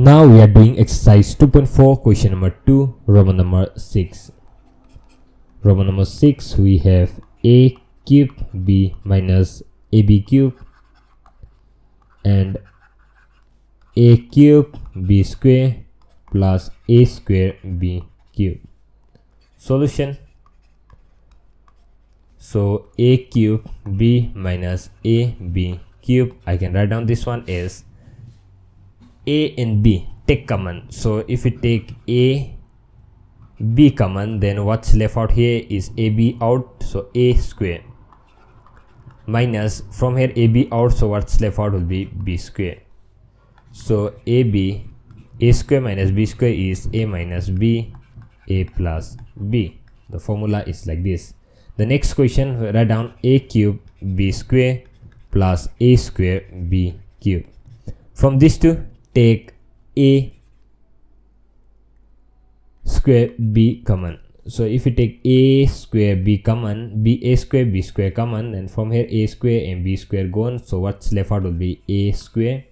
Now we are doing exercise 2.4 question number 2 Roman number 6 Roman number 6 we have a cube b minus ab cube and a cube b square plus a square b cube. Solution. So a cube b minus a b cube. I can write down this one as a and b. Take common so if we take a b common then what's left out here is ab out. So a square. Minus from here ab out. So what's left out will be b square. So ab a square minus b square is a minus b a plus b. The formula is like this. The next question write down a cube b square plus a square b cube. From these two take a square b common. So if you take a square b common b a square b square common and from here a square and b square gone so what's left out will be a square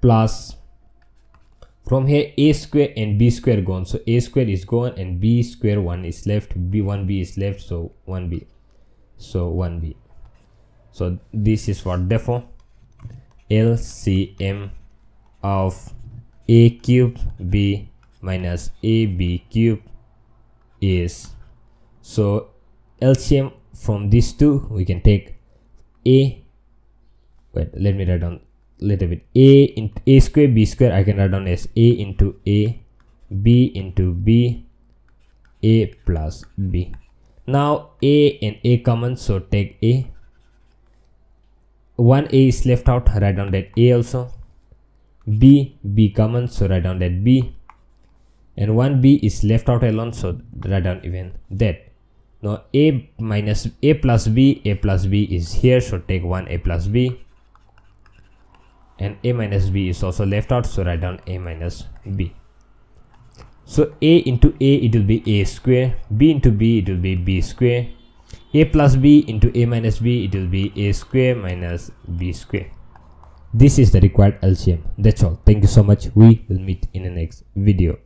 plus from here a square and b square gone so a square is gone and b square 1 is left. B 1b is left. So 1b so 1b so this is what therefore lcm of a cube b minus ab cube is so LCM from these two we can take a wait let me write down a little bit. A in a square b square I can write down as a into a b into b a plus b. Now a and a common so take a. One a is left out write down that a also b b common so write down that b. And one b is left out alone so write down even that. Now a minus a plus b a plus b is here so take one a plus b. And a minus b is also left out so write down a minus b. So a into a it will be a square. B into b it will be b square. A plus b into a minus b it will be a square minus b square this is the required LCM. That's all. Thank you so much. We will meet in the next video.